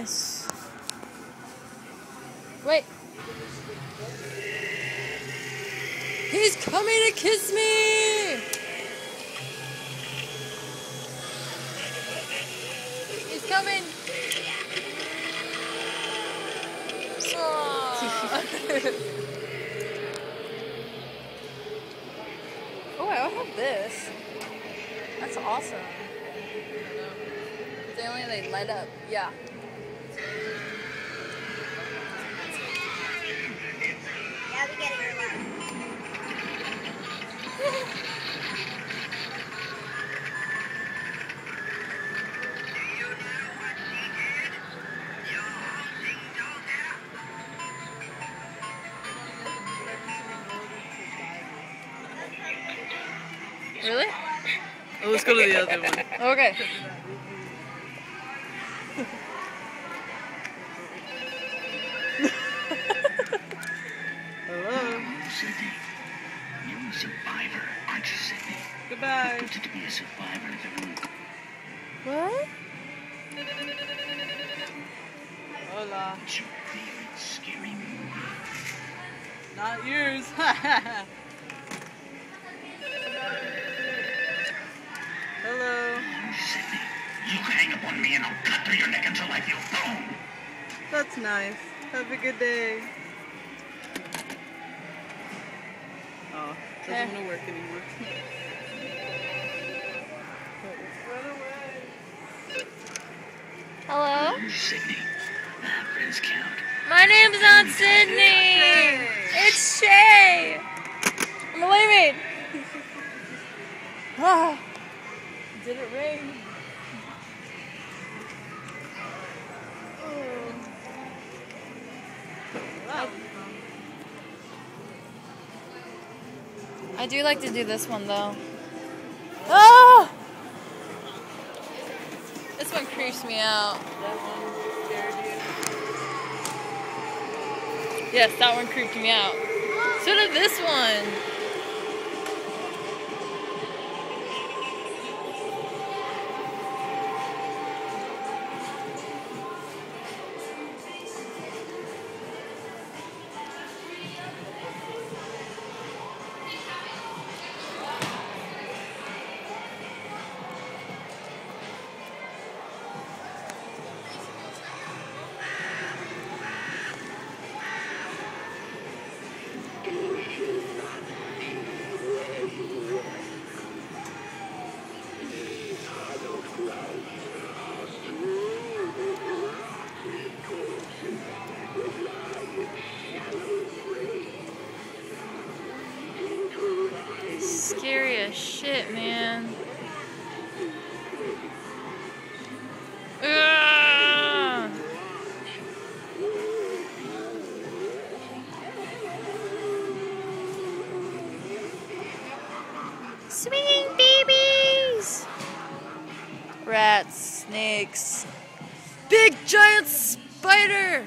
nice. Wait. He's coming to kiss me! He's coming! oh, I have this. That's awesome. They only like light up. Yeah, Really? Oh, let's go to the other one. Okay. Hello. Sidney, you're a survivor, aren't you, Sidney? Goodbye. What's it to be a survivor through What? Hola. what's your favorite scary movie? Not yours. Hello. Sidney, you hang me and I'll cut through your neck until I feel bone. That's nice. Have a good day. Oh, doesn't Eh. want to work anymore. Run away. Hello? Sidney, ah, friends count. My name's not Sidney! It's Shae! I'm leaving! Did it rain? I do like to do this one though. Ah! This one creeps me out. That one scared you. Yes, that one creeped me out. So did this one. Shit, man. Swinging babies! Rats, snakes, big giant spider!